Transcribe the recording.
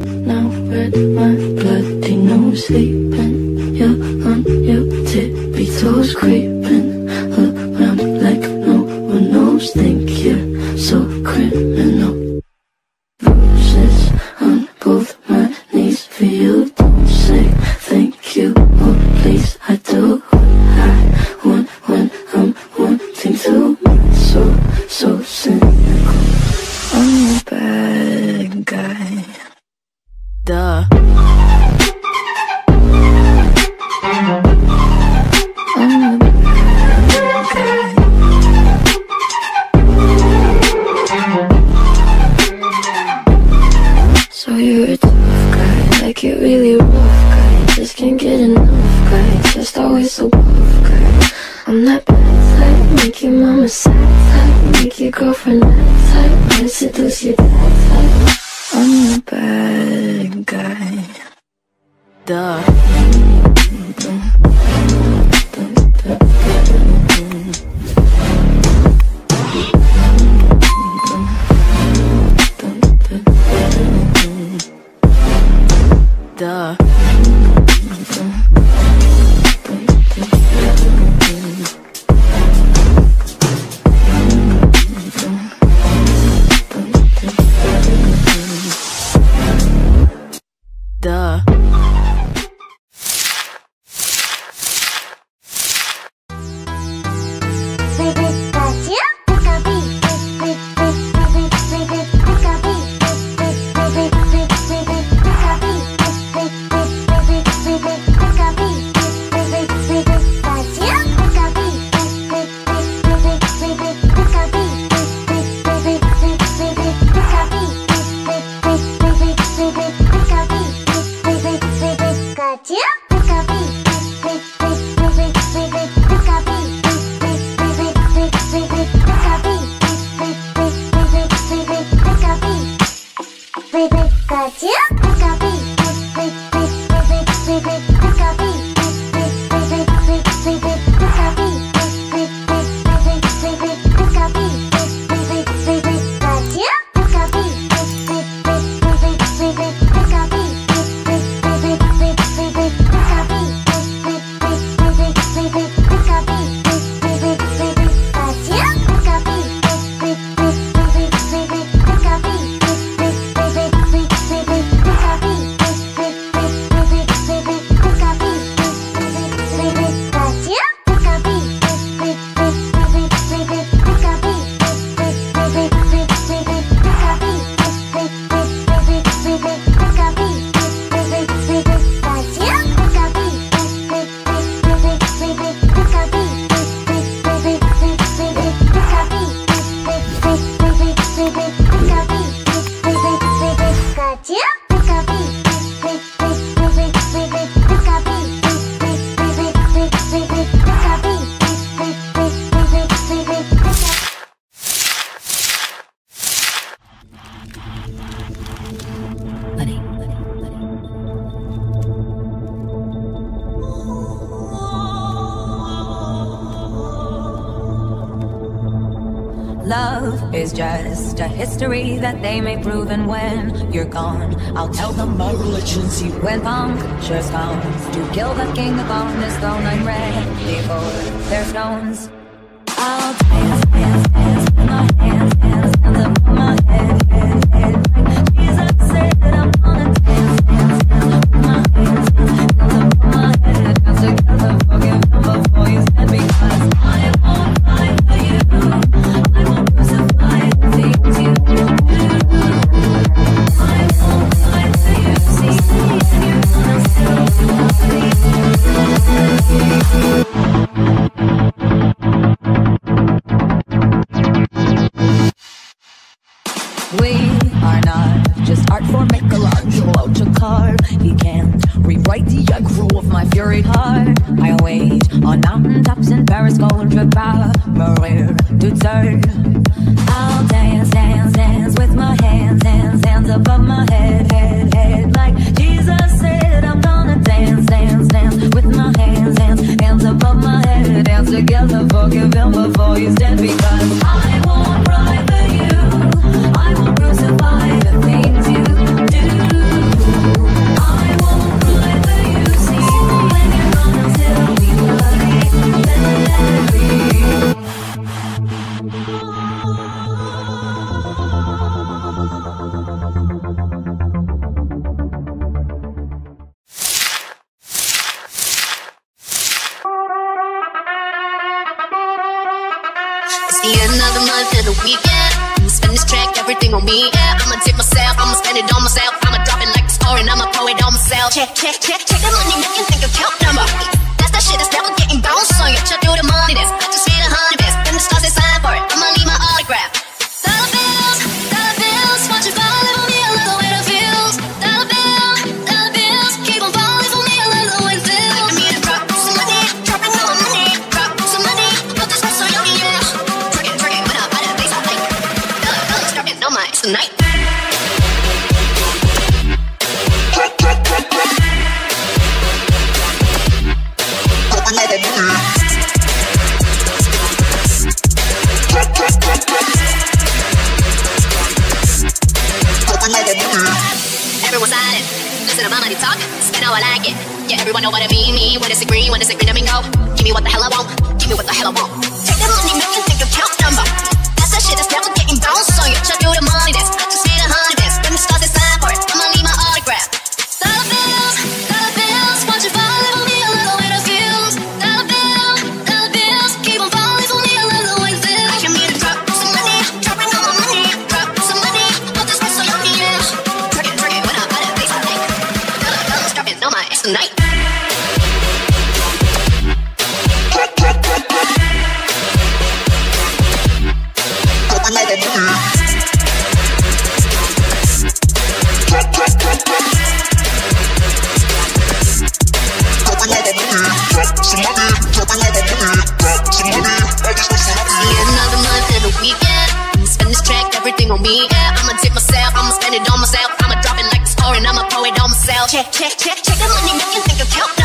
Now red my bloody nose sleeping. You're on your tippy toes creeping your mama sad type, make your girlfriend that type, might seduce your dad type. I'm a bad guy. Duh. Love is just a history that they may prove, and when you're gone, I'll tell them my religion's you. When punctures comes to kill the king upon his throne, I'm ready for their stones. I'll We are not just art for Michelangelo to carve. He can't rewrite the aggro of my fury heart. I wait on mountaintops in Paris, going to Maria to turn. I'll dance, dance on me. Yeah, I'ma tip myself, I'ma spend it on myself. I'ma drop it like the score and I'ma pour it on myself. Check, check, check, check the money, make you think of count number. everyone silent. Listen to my money talk, spend how I like it. Yeah, everyone know what I mean. Me, when it's agree, when it's agree, let me go. Give me what the hell I want, give me what the hell I want. Take that money, make you think your count number. That's that shit that's never getting bounced on you. Check you the money that's tonight. check, check, check, check and Let me know you think you're cute.